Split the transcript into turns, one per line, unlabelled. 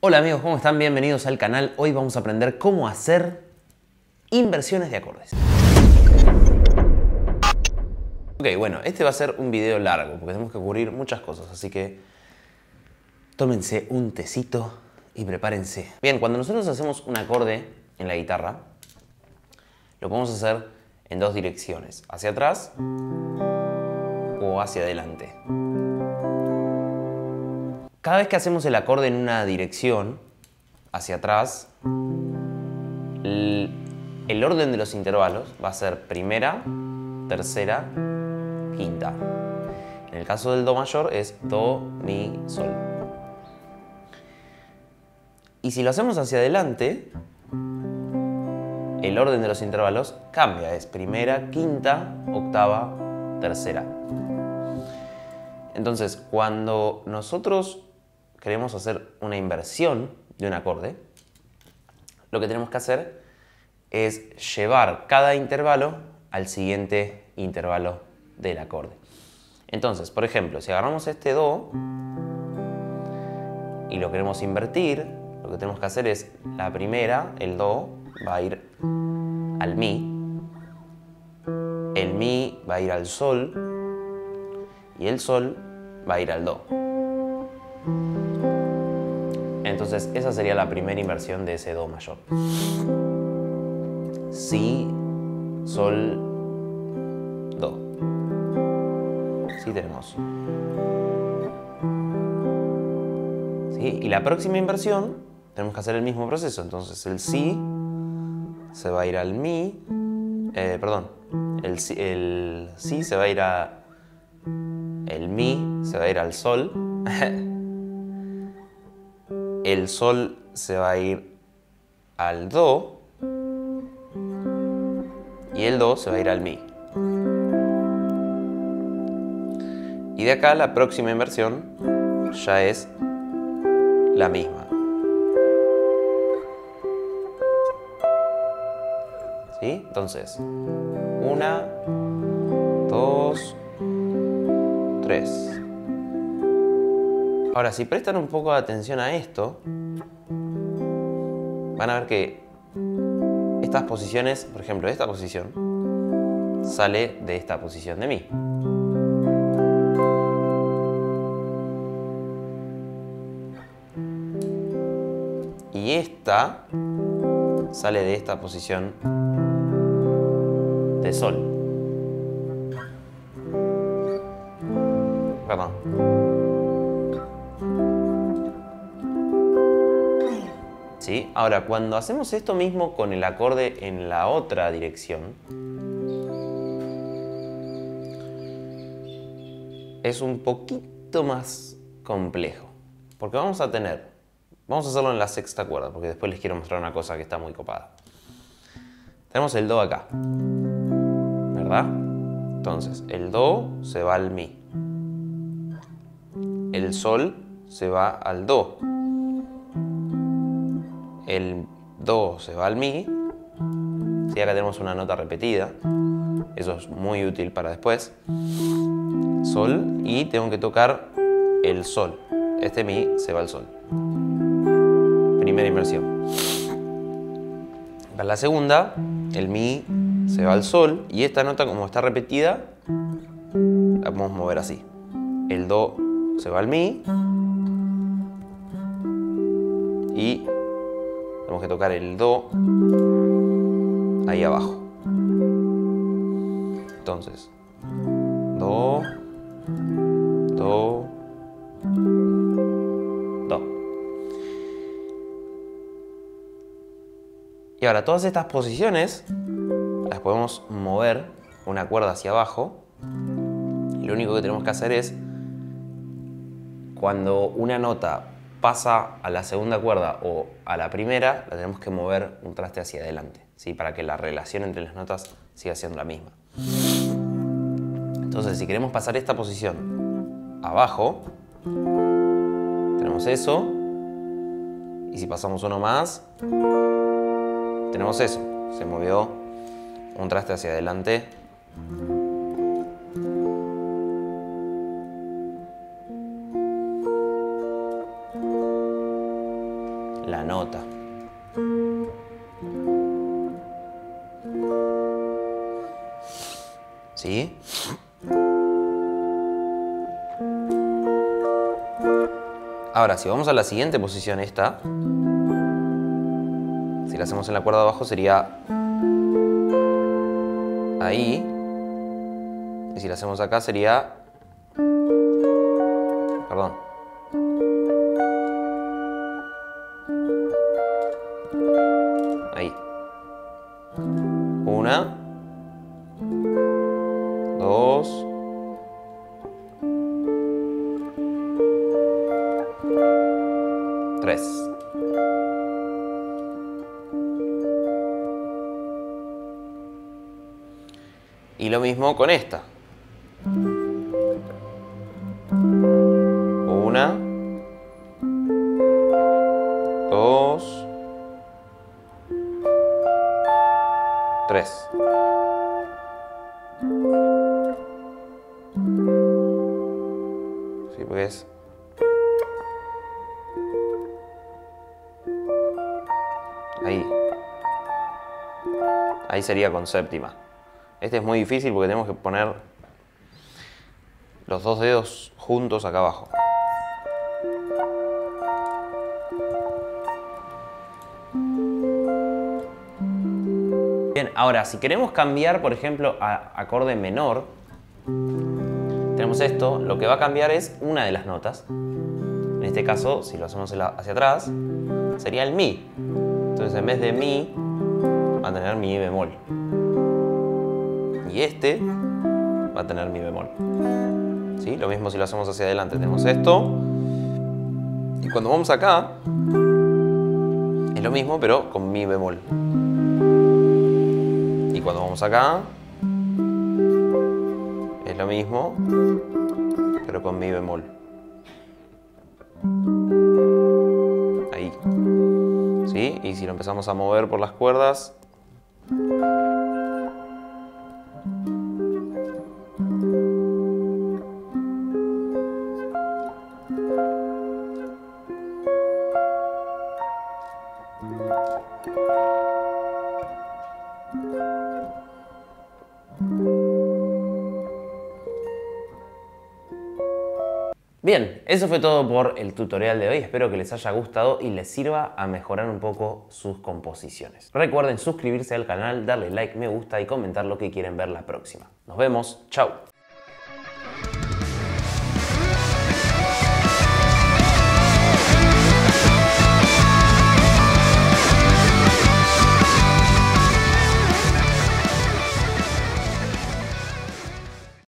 Hola amigos, ¿cómo están? Bienvenidos al canal. Hoy vamos a aprender cómo hacer inversiones de acordes. Ok, bueno, este va a ser un video largo porque tenemos que cubrir muchas cosas, así que tómense un tecito y prepárense. Bien, cuando nosotros hacemos un acorde en la guitarra, lo podemos hacer en dos direcciones, hacia atrás o hacia adelante. Cada vez que hacemos el acorde en una dirección, hacia atrás, el orden de los intervalos va a ser primera, tercera, quinta. En el caso del Do mayor es Do, Mi, Sol. Y si lo hacemos hacia adelante, el orden de los intervalos cambia. Es primera, quinta, octava, tercera. Entonces, cuando nosotros queremos hacer una inversión de un acorde, lo que tenemos que hacer es llevar cada intervalo al siguiente intervalo del acorde. Entonces, por ejemplo, si agarramos este Do y lo queremos invertir, lo que tenemos que hacer es la primera, el Do, va a ir al Mi, el Mi va a ir al Sol y el Sol va a ir al Do. Entonces esa sería la primera inversión de ese Do mayor. Si, Sol, Do. Sí tenemos. ¿Sí? Y la próxima inversión tenemos que hacer el mismo proceso. Entonces el Si se va a ir al Mi, eh, perdón, el, el Si se va a ir a... El Mi se va a ir al Sol. el Sol se va a ir al Do y el Do se va a ir al Mi. Y de acá la próxima inversión ya es la misma. ¿Sí? Entonces, una, dos, tres. Ahora, si prestan un poco de atención a esto, van a ver que estas posiciones, por ejemplo, esta posición, sale de esta posición de Mi. Y esta sale de esta posición de Sol. Perdón. Ahora, cuando hacemos esto mismo con el acorde en la otra dirección, es un poquito más complejo. Porque vamos a tener, vamos a hacerlo en la sexta cuerda, porque después les quiero mostrar una cosa que está muy copada. Tenemos el Do acá, ¿verdad? Entonces, el Do se va al Mi. El Sol se va al Do el Do se va al Mi, si acá tenemos una nota repetida, eso es muy útil para después, Sol, y tengo que tocar el Sol, este Mi se va al Sol. Primera inversión. Para la segunda, el Mi se va al Sol, y esta nota como está repetida, la podemos mover así. El Do se va al Mi, y tenemos que tocar el Do ahí abajo. Entonces, Do, Do, Do. Y ahora todas estas posiciones las podemos mover una cuerda hacia abajo. Lo único que tenemos que hacer es, cuando una nota pasa a la segunda cuerda o a la primera, la tenemos que mover un traste hacia adelante, ¿sí? para que la relación entre las notas siga siendo la misma. Entonces, si queremos pasar esta posición abajo, tenemos eso, y si pasamos uno más, tenemos eso, se movió un traste hacia adelante ¿Sí? Ahora, si vamos a la siguiente posición, esta, si la hacemos en la cuerda abajo sería ahí, y si la hacemos acá sería, perdón, dos, tres. Y lo mismo con esta. Ahí. Ahí sería con séptima. Este es muy difícil porque tenemos que poner los dos dedos juntos acá abajo. Bien, ahora si queremos cambiar, por ejemplo, a acorde menor, tenemos esto, lo que va a cambiar es una de las notas. En este caso, si lo hacemos hacia atrás, sería el Mi. Entonces en vez de Mi, va a tener Mi bemol. Y este va a tener Mi bemol. ¿Sí? Lo mismo si lo hacemos hacia adelante. Tenemos esto. Y cuando vamos acá, es lo mismo, pero con Mi bemol. Y cuando vamos acá, es lo mismo, pero con Mi bemol. Ahí. ¿Sí? Y si lo empezamos a mover por las cuerdas, Bien, eso fue todo por el tutorial de hoy. Espero que les haya gustado y les sirva a mejorar un poco sus composiciones. Recuerden suscribirse al canal, darle like, me gusta y comentar lo que quieren ver la próxima. Nos vemos, chao.